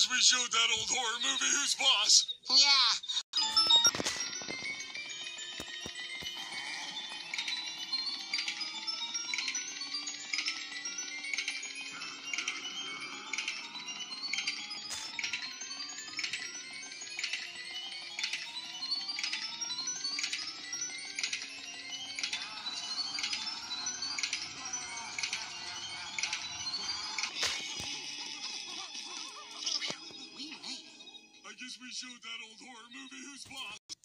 guess we showed that old horror movie Who's Boss. Yeah. We showed that old horror movie Who's Boss.